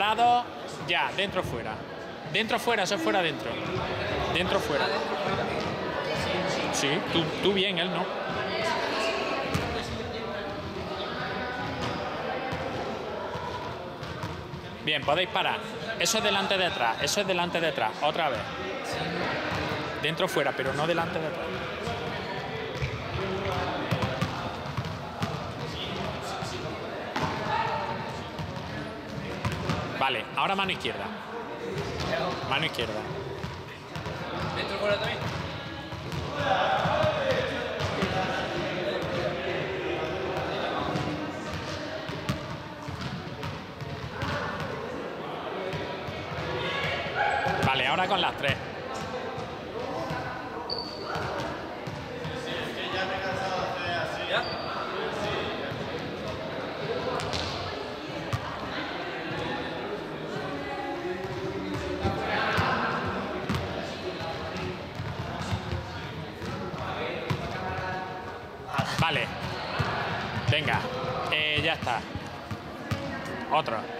Parado, ya, dentro, fuera. Dentro, fuera, eso es fuera, dentro. Dentro, fuera. Sí, tú, tú bien, él no. Bien, podéis parar. Eso es delante de atrás, eso es delante de atrás. Otra vez. Dentro, fuera, pero no delante de Vale, ahora mano izquierda. Mano izquierda. ¿Dentro fuera también? Vale, ahora con las tres. ¿Ya? Vale. Venga, eh, ya está. Otro.